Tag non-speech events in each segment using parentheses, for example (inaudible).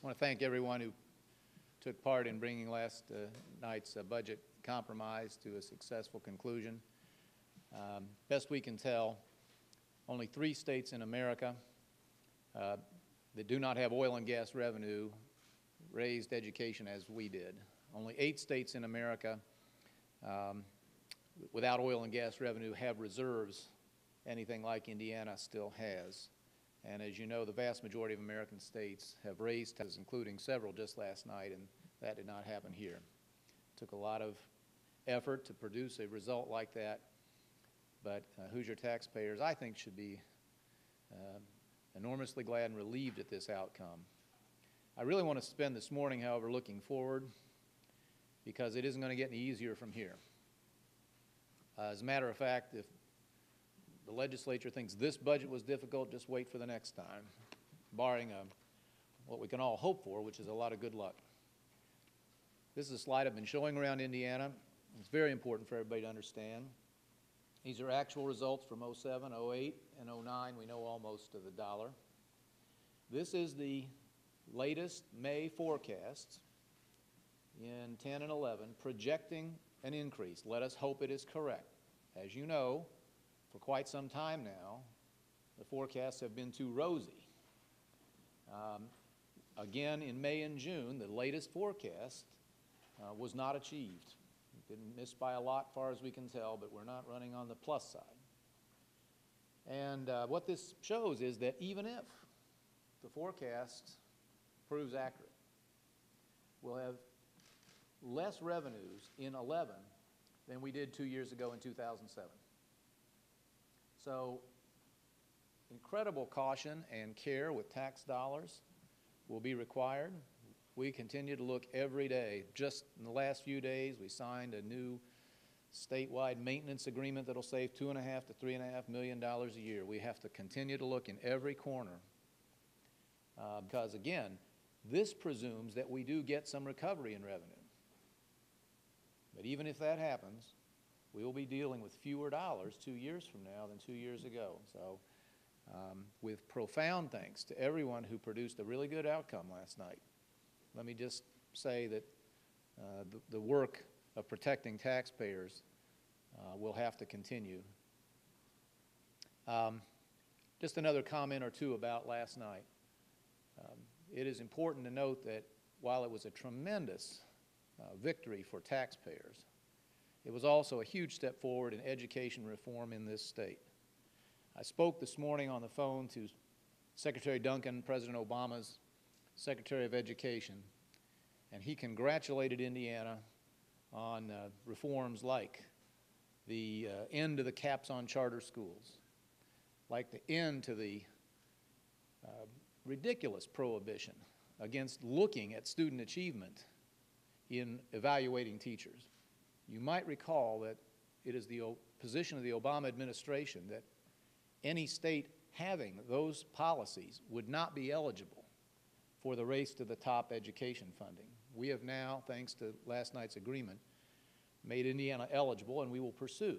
I want to thank everyone who took part in bringing last uh, night's uh, budget compromise to a successful conclusion. Um, Best we can tell, only three states in America uh, that do not have oil and gas revenue raised education as we did. Only eight states in America um, without oil and gas revenue have reserves anything like Indiana still has. And as you know, the vast majority of American states have raised taxes, including several just last night, and that did not happen here. It Took a lot of effort to produce a result like that, but uh, Hoosier taxpayers, I think, should be uh, enormously glad and relieved at this outcome. I really want to spend this morning, however, looking forward because it isn't going to get any easier from here. Uh, as a matter of fact, if the legislature thinks this budget was difficult, just wait for the next time, barring a, what we can all hope for, which is a lot of good luck. This is a slide I've been showing around Indiana. It's very important for everybody to understand. These are actual results from 07, 08, and 09. We know almost to the dollar. This is the latest May forecast in 10 and 11 projecting an increase. Let us hope it is correct. As you know, for quite some time now, the forecasts have been too rosy. Um, again, in May and June, the latest forecast uh, was not achieved. Didn't miss by a lot, far as we can tell, but we're not running on the plus side. And uh, what this shows is that even if the forecast proves accurate, we'll have less revenues in 11 than we did two years ago in 2007. So incredible caution and care with tax dollars will be required. We continue to look every day. Just in the last few days, we signed a new statewide maintenance agreement that'll save two and a half to three and a half million dollars a year. We have to continue to look in every corner uh, because, again, this presumes that we do get some recovery in revenue. But even if that happens, we will be dealing with fewer dollars two years from now than two years ago. So um, with profound thanks to everyone who produced a really good outcome last night, let me just say that uh, the, the, work of protecting taxpayers uh, will have to continue. Um, just another comment or two about last night. Um, it is important to note that while it was a tremendous uh, victory for taxpayers, it was also a huge step forward in education reform in this state. I spoke this morning on the phone to Secretary Duncan, President Obama's Secretary of Education, and he congratulated Indiana on uh, reforms like the uh, end of the caps on charter schools, like the end to the uh, ridiculous prohibition against looking at student achievement in evaluating teachers. You might recall that it is the position of the Obama administration that any state having those policies would not be eligible for the race to the top education funding. We have now, thanks to last night's agreement, made Indiana eligible, and we will pursue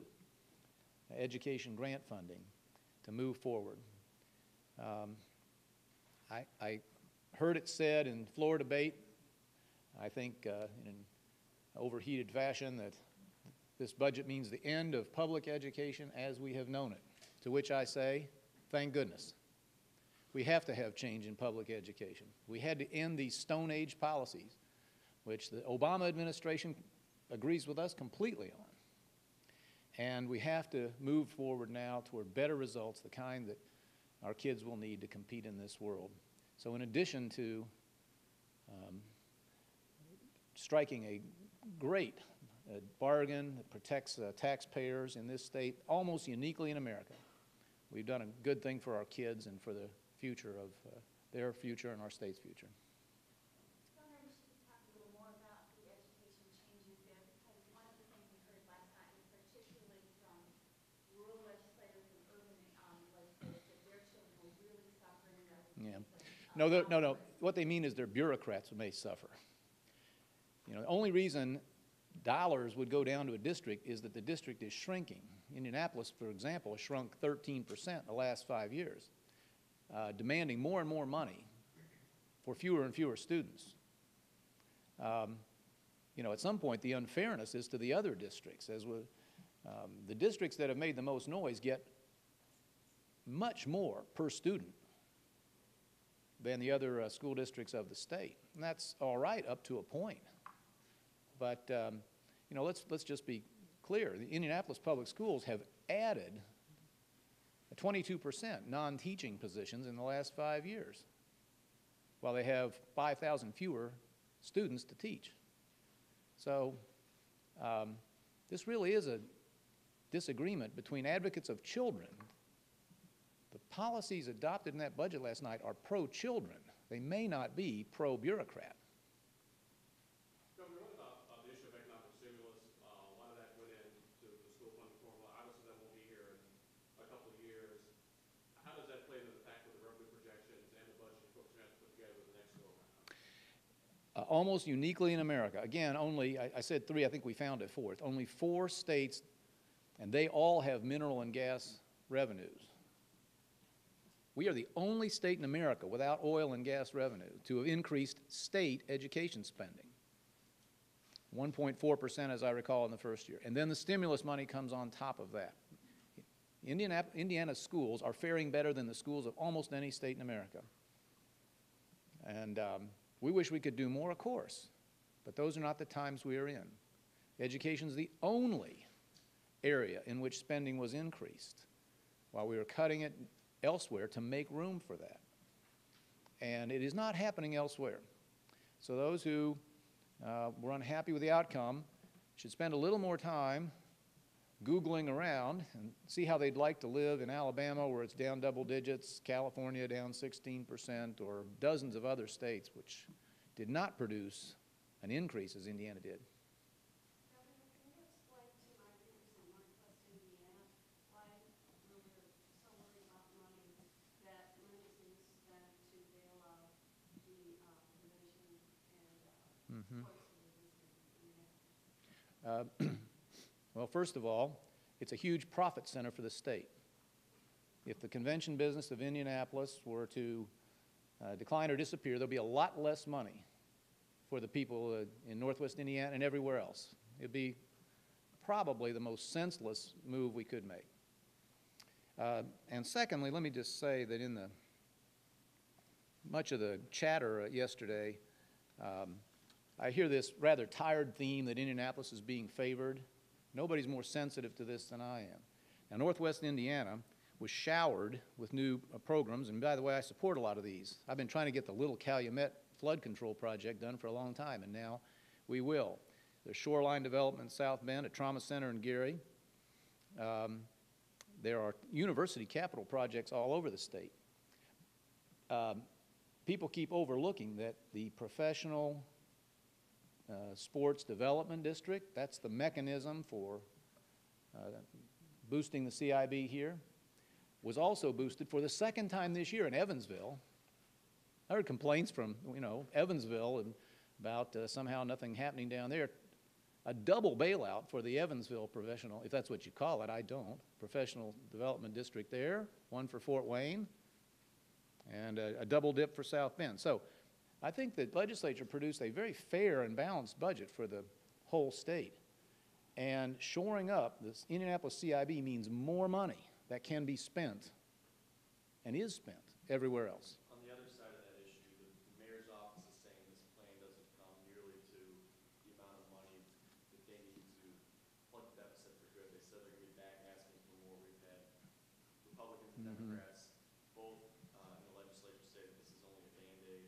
education grant funding to move forward. Um, I, I, heard it said in floor debate, I think uh, in overheated fashion that this budget means the end of public education as we have known it, to which I say, thank goodness. We have to have change in public education. We had to end these Stone Age policies, which the Obama administration agrees with us completely on. And we have to move forward now toward better results, the kind that our kids will need to compete in this world. So in addition to um, striking a great uh, bargain that protects uh, taxpayers in this state almost uniquely in America. We've done a good thing for our kids and for the future of uh, their future and our state's future. Yeah. No, no, no. What they mean is their bureaucrats may suffer. You know, the only reason dollars would go down to a district is that the district is shrinking. Indianapolis, for example, has shrunk 13% in the last five years, uh, demanding more and more money for fewer and fewer students. Um, You know, at some point, the unfairness is to the other districts, as with, um, the districts that have made the most noise get much more per student than the other uh, school districts of the state. And that's all right up to a point. But, um, you know, let's, let's just be clear. The Indianapolis Public Schools have added 22% non-teaching positions in the last five years, while they have 5,000 fewer students to teach. So um, this really is a disagreement between advocates of children. The policies adopted in that budget last night are pro-children. They may not be pro-bureaucrat. Governor, what about uh, the issue of economic stimulus? Uh, A lot of that went into the school funding formula. Obviously, that won't be here in a couple of years. How does that play into the fact with the revenue projections and the budget you folks are going to have to put together the next go around? Uh, almost uniquely in America. Again, only, I, I said three, I think we found a fourth. Only four states, and they all have mineral and gas revenues. We are the only state in America without oil and gas revenue to have increased state education spending. 1.4%, as I recall, in the first year. And then the stimulus money comes on top of that. Indiana, Indiana schools are faring better than the schools of almost any state in America. And um, we wish we could do more, of course, but those are not the times we are in. Education is the only area in which spending was increased, while we were cutting it elsewhere to make room for that. And it is not happening elsewhere. So those who uh, were unhappy with the outcome should spend a little more time Googling around and see how they'd like to live in Alabama where it's down double digits, California down 16%, or dozens of other states which did not produce an increase as Indiana did. Governor, can you explain to my viewers in Northwest Indiana? Why we're so worried about money, that money is being spent to bail out the uh, (clears throat) Well, first of all, it's a huge profit center for the state. If the convention business of Indianapolis were to uh, decline or disappear, there'll be a lot less money for the people uh, in northwest Indiana and everywhere else. It'd be probably the most senseless move we could make. Uh, And secondly, let me just say that in the, much of the chatter uh, yesterday, um, I hear this rather tired theme that Indianapolis is being favored. Nobody's more sensitive to this than I am. Now, Northwest Indiana was showered with new uh, programs, and by the way, I support a lot of these. I've been trying to get the Little Calumet flood control project done for a long time, and now we will. There's shoreline development in South Bend, a trauma center in Gary. Um, there are university capital projects all over the state. Um, people keep overlooking that the professional uh, Sports Development District, that's the mechanism for uh, boosting the CIB here, was also boosted for the second time this year in Evansville. I heard complaints from, you know, Evansville and about uh, somehow nothing happening down there. A double bailout for the Evansville professional, if that's what you call it, I don't, professional development district there, one for Fort Wayne, and a, a double dip for South Bend. So I think the legislature produced a very fair and balanced budget for the whole state. And shoring up this Indianapolis CIB means more money that can be spent and is spent everywhere else. On the other side of that issue, the the mayor's office is saying this plan doesn't come nearly to the amount of money that they need to plug the deficit for good. They said they're gonna be back asking for more. We've had Republicans and Democrats, both, uh, in the legislature say that this is only a Band-Aid.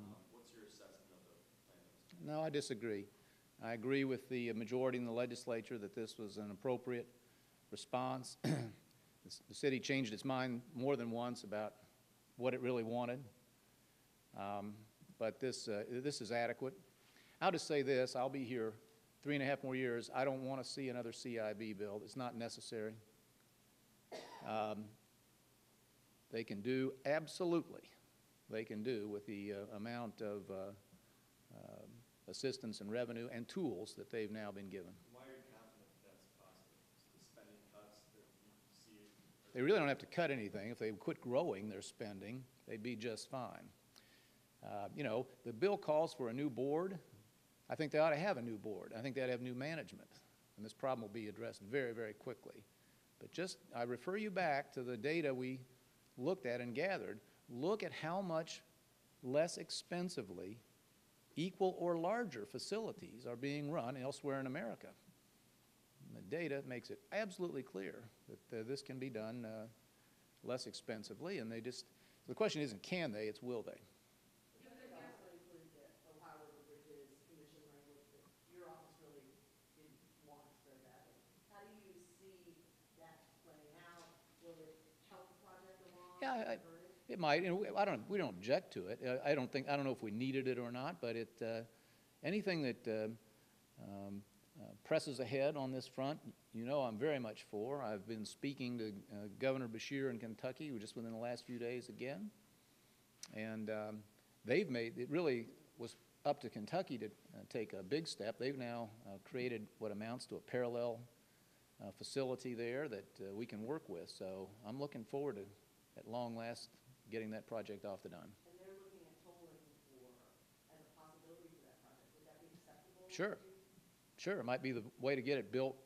Um, what's your assessment of the plan that was No, I disagree. I agree with the majority in the legislature that this was an appropriate response. (clears throat) The city changed its mind more than once about what it really wanted. Um, But this, uh, this is adequate. I'll just say this, I'll be here three and a half more years. I don't want to see another CIB bill. It's not necessary. Um, They can do, absolutely, they can do with the uh, amount of uh, assistance and revenue and tools that they've now been given. Why are you confident that that's possible? The spending cuts that you see They really don't have to cut anything. If they quit growing their spending, they'd be just fine. Uh, You know, the bill calls for a new board. I think they ought to have a new board. I think they ought to have new management. And this problem will be addressed very, very quickly. But just, I refer you back to the data we looked at and gathered. Look at how much less expensively equal or larger facilities are being run elsewhere in America. And the data makes it absolutely clear that uh, this can be done uh, less expensively, and they just, the question isn't can they, it's will they. You could also include the Ohio River Bridges commission language that your office really didn't want very badly. How do you see that playing out? Will it help the project along? Yeah, I- it? Might, and we- I don't, we don't object to it. Uh, I don't think, I don't know if we needed it or not, but it, uh, anything that uh, um, uh, presses ahead on this front, you know I'm very much for. I've been speaking to uh, Governor Beshear in Kentucky just within the last few days again. And um, they've made, it really was up to Kentucky to uh, take a big step. They've now created what amounts to a parallel facility there that we can work with. So I'm looking forward to, at long last, getting that project off the dime. And they're looking at tolling for, as a possibility for that project. Would that be acceptable? Sure. Sure, it might be the way to get it built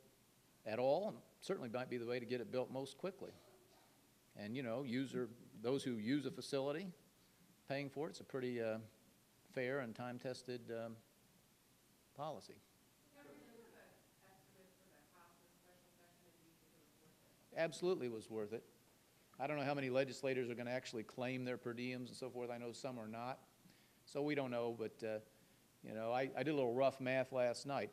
at all, and certainly might be the way to get it built most quickly. And, you know, user, those who use a facility, paying for it's a pretty uh, fair and time-tested um, policy. Absolutely was worth it. I don't know how many legislators are going to actually claim their per diems and so forth. I know some are not. So we don't know, but, uh, you know, I, I did a little rough math last night.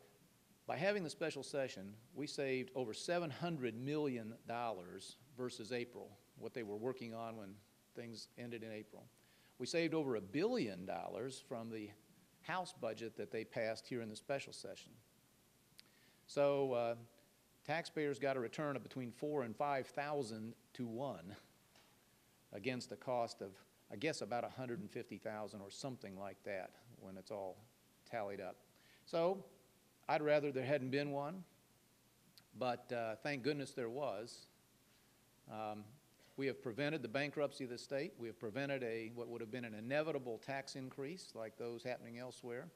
By having the special session, we saved over $700 million versus April, what they were working on when things ended in April. We saved over a billion dollars from the House budget that they passed here in the special session. So uh, taxpayers got a return of between four and 5,000 to one against a cost of, I guess, about 150,000 or something like that when it's all tallied up. So I'd rather there hadn't been one, but uh, thank goodness there was. Um, We have prevented the bankruptcy of the state. We have prevented a, what would have been an inevitable tax increase like those happening elsewhere.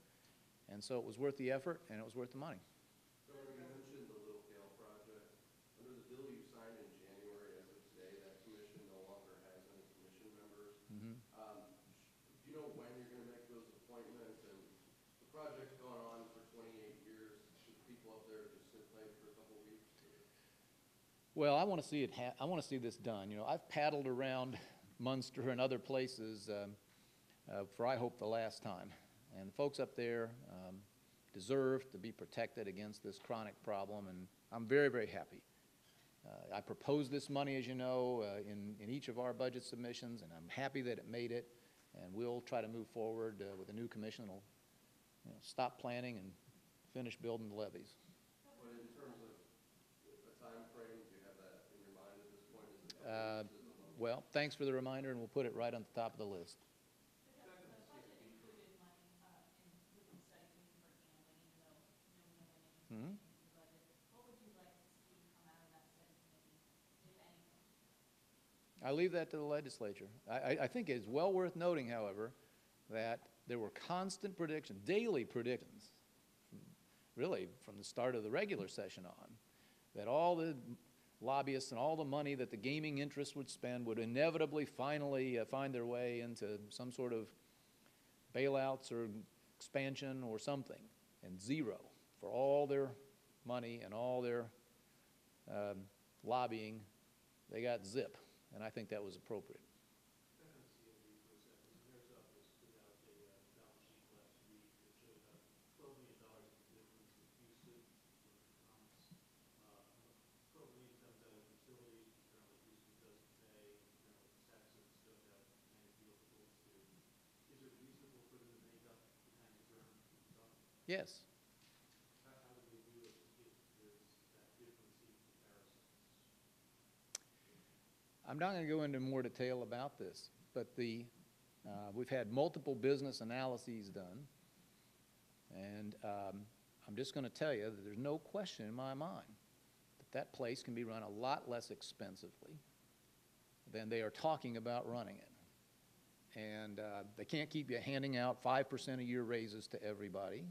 And so it was worth the effort and it was worth the money. Governor, you mentioned the Little Cal project. Under the bill you signed in January, as of today, that commission no longer has any commission members. Mhm. Um, Do you know when you're gonna make those appointments? And the project's gone on for twenty-eight years. Should people up Well, I want to see it, ha- I want to see this done. You know, I've paddled around Munster and other places um, uh, for, I hope, the last time. And the folks up there um, deserve to be protected against this chronic problem, and I'm very, very happy. Uh, I proposed this money, as you know, uh, in, in each of our budget submissions, and I'm happy that it made it. And we'll try to move forward uh, with a new commission that'll, you know, stop planning and finish building the levees. But in terms of a timeframe, do you have that in your mind at this point? Is it a Uh? Is it? Well, thanks for the reminder, and we'll put it right on the top of the list. Is anything? I leave that to the legislature. I, I, I think it's well worth noting, however, that there were constant predictions, daily predictions, really from the start of the regular session on, that all the lobbyists and all the money that the gaming interests would spend would inevitably finally uh, find their way into some sort of bailouts or expansion or something, and zero for all their money and all their um, lobbying. They got zip, and I think that was appropriate. Back on CIB for a second, the mayor's office put out a uh, balance sheet last week that showed about twelve million dollars of difference in Houston with comps. Uh, Twelve million comes out of utilities, apparently Houston doesn't pay, apparently Saxons don't have any vehicles to. Is it reasonable for them to make up the kind of ground that you're talking? Yes. How, how do they do it if there's that difference in comparisons? I'm not going to go into more detail about this, but the, uh, we've had multiple business analyses done, and um, I'm just going to tell you that there's no question in my mind that that place can be run a lot less expensively than they are talking about running it. And uh, they can't keep you handing out 5% a year raises to everybody,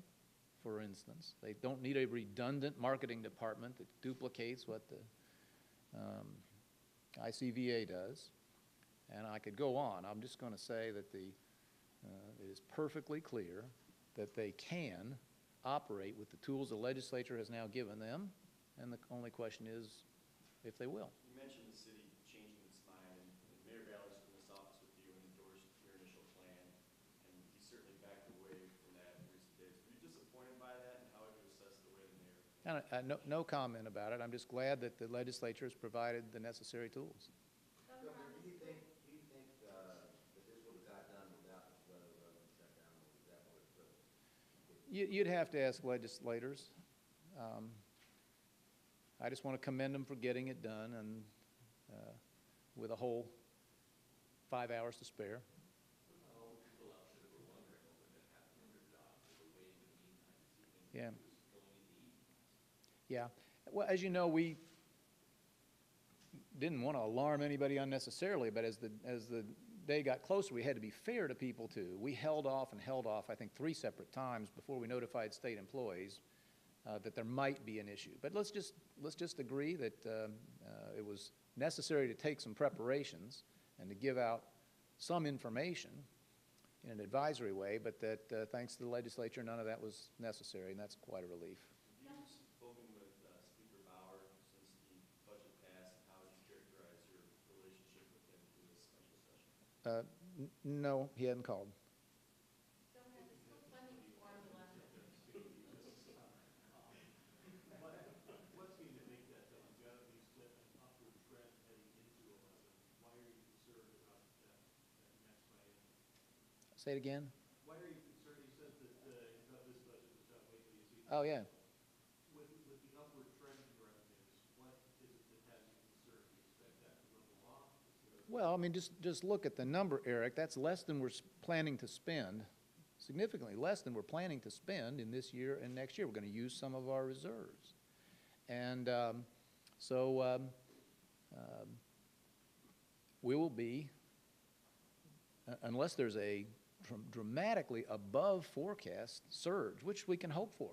for instance. They don't need a redundant marketing department that duplicates what the um, ICVA does. And I could go on. I'm just going to say that the, uh, it is perfectly clear that they can operate with the tools the legislature has now given them, and the only question is if they will. You mentioned the city changing its mind, and and Mayor Ballard was in this office with you and endorsed your initial plan, and he certainly backed away from that in recent days. Were you disappointed by that, and how would you assess the way the mayor? And, uh, no, no comment about it. I'm just glad that the legislature has provided the necessary tools. Governor, on Governor, do the you school- think, do you think, that this would have got done without the weather railroad shutdown, or is that what it took? You, you'd have to ask legislators. Um, I just want to commend them for getting it done and, uh, with a whole five hours to spare. Yeah. Yeah. Well, as you know, we didn't want to alarm anybody unnecessarily, but as the, as the day got closer, we had to be fair to people too. We held off and held off, I think, three separate times before we notified state employees uh, that there might be an issue. But let's just, let's just agree that um, uh, it was necessary to take some preparations and to give out some information in an advisory way, but that uh, thanks to the legislature, none of that was necessary, and that's quite a relief. Have you spoken with uh, Speaker Bauer since the budget passed, and how would you characterize your relationship with him through this special session? Uh, n- No, he hadn't called. Governor, the school funding formula, What seemed to make that undoubtedly split an upward trend heading into eleven? Why are you concerned about that, that next biennium? Say it again? Why are you concerned, he says that, uh, he thought this budget was done, wait till you see. Oh, yeah. With, with the upward trend in revenues, what is it that has you concerned? Do you expect that to level off? Is there- Well, I mean, just, just look at the number, Eric. That's less than we're planning to spend, significantly less than we're planning to spend in this year and next year. We're going to use some of our reserves. And um, so um, um, we will be, uh, unless there's a dr- dramatically above forecast surge, which we can hope for.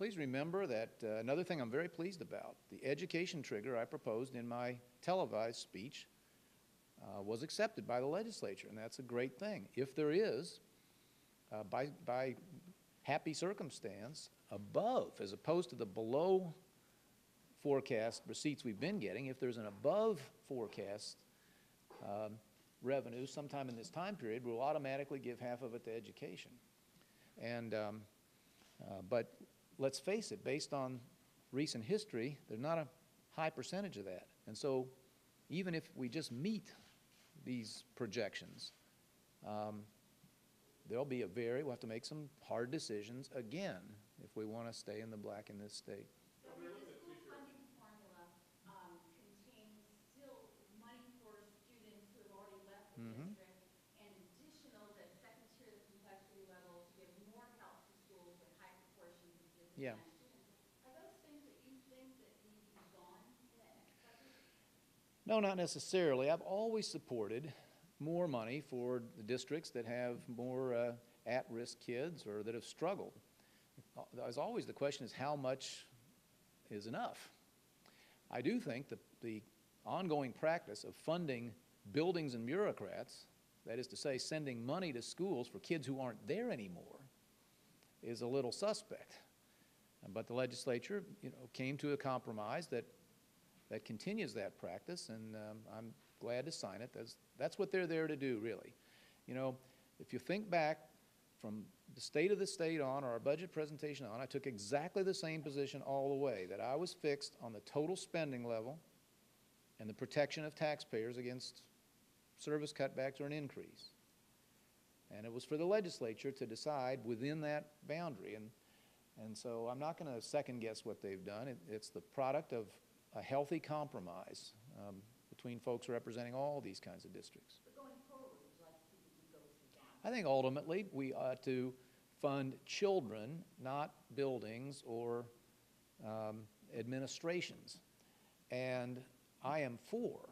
Please remember that uh, another thing I'm very pleased about, the education trigger I proposed in my televised speech uh, was accepted by the legislature, and that's a great thing. If there is, uh, by, by happy circumstance, above, as opposed to the below forecast receipts we've been getting, if there's an above forecast um, revenue sometime in this time period, we'll automatically give half of it to education. And, um, uh, but let's face it, based on recent history, there's not a high percentage of that. And so even if we just meet these projections, um, there'll be a very, we'll have to make some hard decisions again if we want to stay in the black in this state. Governor, the school funding formula, um, contains still money for students who have already left the Mhm. district, and additional, the second tier of the complexity level, to give more help to schools with high proportions of Yeah. disadvantaged students. Are those things that you think that need to be gone in that next budget? No, not necessarily. I've always supported more money for the districts that have more uh, at-risk kids or that have struggled. Uh, As always, the question is how much is enough? I do think that the ongoing practice of funding buildings and bureaucrats, that is to say, sending money to schools for kids who aren't there anymore, is a little suspect. But the legislature, you know, came to a compromise that that continues that practice, and um, I'm glad to sign it. That's, that's what they're there to do, really. You know, if you think back from the state of the state on, or our budget presentation on, I took exactly the same position all the way, that I was fixed on the total spending level and the protection of taxpayers against service cutbacks or an increase. And it was for the legislature to decide within that boundary, and, and so I'm not going to second-guess what they've done. It, it's the product of a healthy compromise um, between folks representing all these kinds of districts. But going forward, like to see that you go through that? I think ultimately, we ought to fund children, not buildings or um, administrations. And I am for,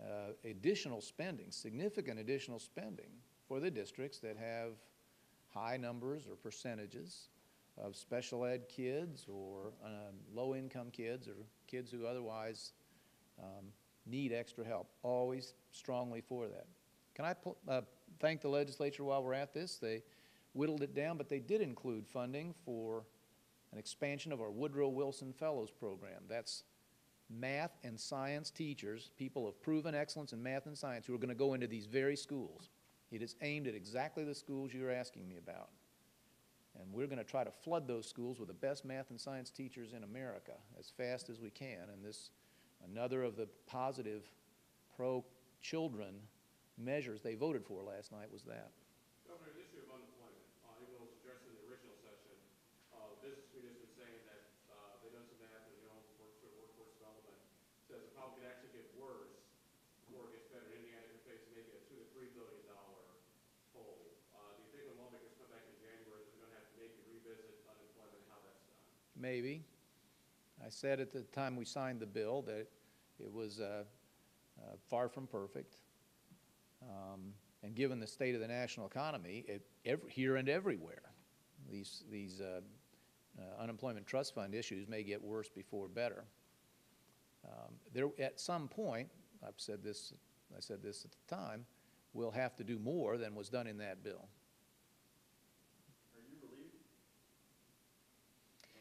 uh, additional spending, significant additional spending for the districts that have high numbers or percentages of special ed kids or um, low-income kids or kids who otherwise um, need extra help. Always strongly for that. Can I uh, thank the legislature while we're at this? They whittled it down, but they did include funding for an expansion of our Woodrow Wilson Fellows Program. That's math and science teachers, people of proven excellence in math and science, who are going to go into these very schools. It is aimed at exactly the schools you're asking me about. And we're going to try to flood those schools with the best math and science teachers in America as fast as we can. And this, another of the positive pro-children measures they voted for last night was that. Governor, the issue of unemployment, uh, even though it was addressed in the original session, uh, the business community has been saying that, uh, they've done some math and, you know, work, sort of workforce development, says the problem could actually get worse before it gets better. Indiana could face maybe a two to three billion dollar hole. Uh, do you think when lawmakers come back in January, they're gonna have to maybe revisit unemployment and how that's done? Maybe. I said at the time we signed the bill that it was uh, uh, far from perfect. Um, And given the state of the national economy, it, ev- here and everywhere, these, these uh, uh, unemployment trust fund issues may get worse before better. Um, There, at some point, I've said this, I said this at the time, we'll have to do more than was done in that bill. Are you relieved?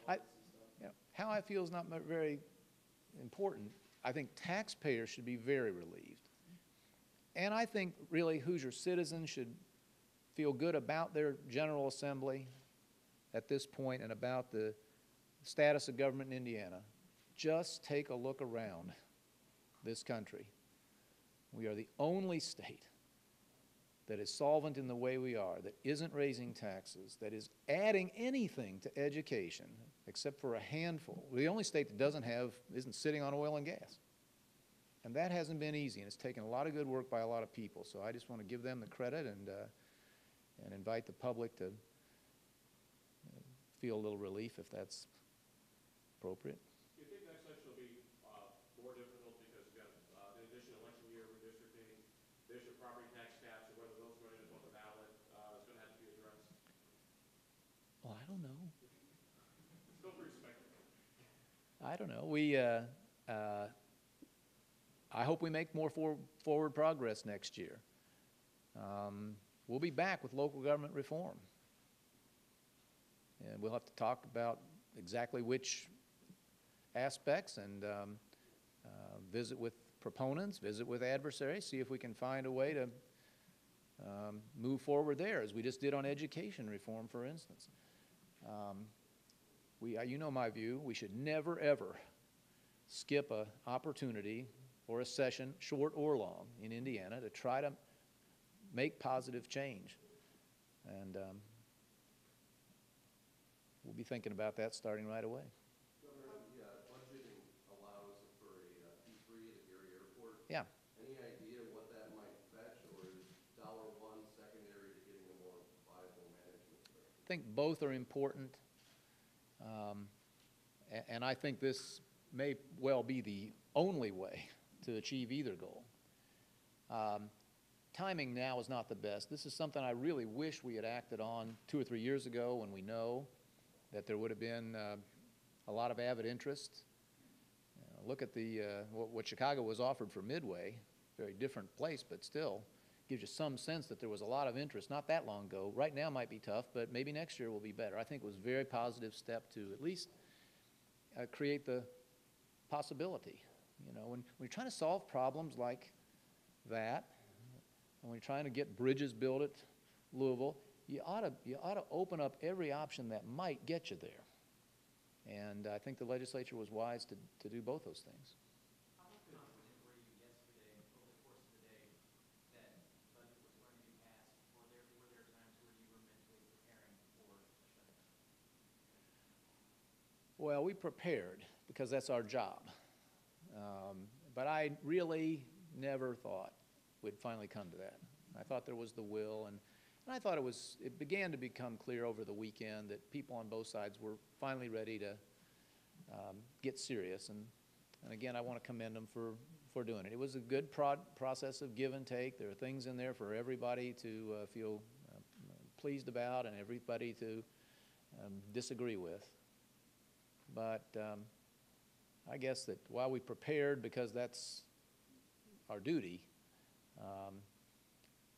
I- All this and stuff? Yeah, How I feel is not very important. I think taxpayers should be very relieved. And I think really Hoosier citizens should feel good about their General Assembly at this point and about the status of government in Indiana. Just take a look around this country. We are the only state that is solvent in the way we are, that isn't raising taxes, that is adding anything to education, except for a handful. We're the only state that doesn't have, isn't sitting on oil and gas. And that hasn't been easy, and it's taken a lot of good work by a lot of people. So I just want to give them the credit and, uh, and invite the public to uh, feel a little relief if that's appropriate. Do you think next session will be, uh, more difficult because you've got, uh, in addition election year redistricting, the issue of property tax caps, or whether those going to on the ballot, uh, is gonna have to be addressed? Well, I don't know. Still pretty speculative. I don't know. We, uh, uh, I hope we make more for, forward progress next year. Um, we'll be back with local government reform. And we'll have to talk about exactly which aspects and um, uh, visit with proponents, visit with adversaries, see if we can find a way to um, move forward there, as we just did on education reform, for instance. Um, we, uh, you know my view, we should never, ever skip a opportunity or a session, short or long, in Indiana to try to make positive change. And um, we'll be thinking about that starting right away. Governor, the budgeting allows for a P three at Gary Airport. Yeah. Any idea what that might fetch, or is dollar one secondary to getting a more viable management? I think both are important. Um, And I think this may well be the only way to achieve either goal. Um, Timing now is not the best. This is something I really wish we had acted on two or three years ago when we know that there would have been uh, a lot of avid interest. Uh, Look at the, uh, what what Chicago was offered for Midway, very different place, but still, gives you some sense that there was a lot of interest not that long ago. Right now might be tough, but maybe next year will be better. I think it was a very positive step to at least uh, create the possibility. You know, when, when you're trying to solve problems like that, and when you're trying to get bridges built at Louisville, you ought to, you ought to open up every option that might get you there. And I think the legislature was wise to, to do both those things. How confident were you yesterday, over the course of the day, that budget was going to be passed? Or there, were there times where you were mentally preparing for a shutdown? Well, we prepared because that's our job. Um, But I really never thought we'd finally come to that. I thought there was the will, and, and I thought it was, it began to become clear over the weekend that people on both sides were finally ready to um, get serious. And, and again, I want to commend them for, for doing it. It was a good process of give and take. There are things in there for everybody to uh, feel uh, pleased about and everybody to um, disagree with. But um, I guess that while we prepared, because that's our duty, um,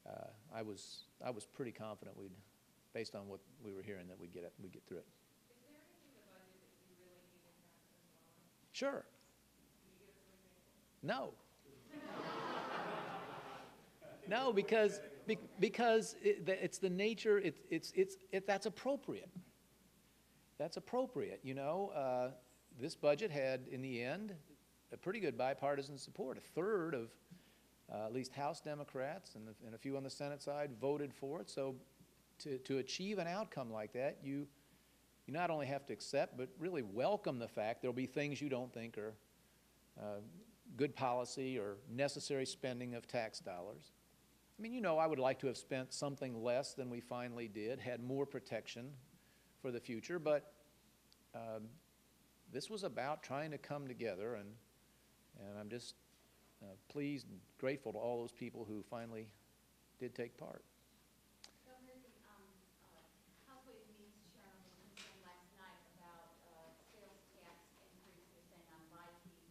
uh, I was, I was pretty confident we'd, based on what we were hearing, that we'd get it, we'd get through it. Really? Sure. No. (laughs) No, because, be- because it- it's the nature, it's, it's, it's, it- that's appropriate. That's appropriate, you know? Uh, This budget had, in the end, a pretty good bipartisan support. A third of, uh, at least House Democrats and the- and a few on the Senate side voted for it. So to, to achieve an outcome like that, you, you not only have to accept, but really welcome the fact there'll be things you don't think are uh, good policy or necessary spending of tax dollars. I mean, you know, I would like to have spent something less than we finally did, had more protection for the future, but um, this was about trying to come together, and, and I'm just uh, pleased and grateful to all those people who finally did take part. Governor, the, um, uh, House Ways and Means Chairman was concerned last night about, uh, sales tax increases and on Viking.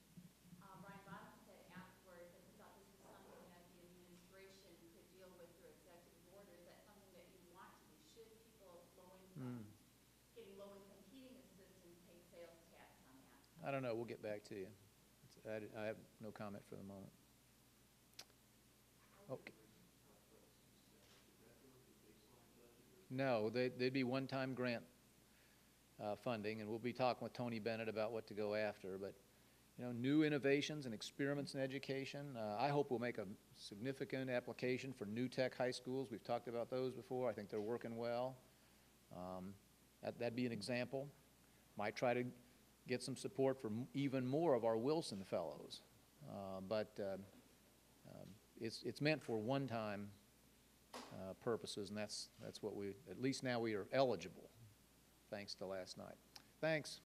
Uh, Brian Bosma said afterward that he thought this was something that the administration could deal with through executive order. Is that something that you want to do? Should people low income, getting low income heating assistance pay sales tax on that? I don't know, we'll get back to you. I I have no comment for the moment. Okay. No, they- they'd be one-time grant uh, funding, and we'll be talking with Tony Bennett about what to go after, but, you know, new innovations and experiments in education, uh, I hope we'll make a significant application for new tech high schools. We've talked about those before. I think they're working well. Um, that- That'd be an example. Might try to get some support for even more of our Wilson Fellows. Uh, But um, um, it's, it's meant for one-time uh, purposes, and that's, that's what we, at least now we are eligible, thanks to last night. Thanks.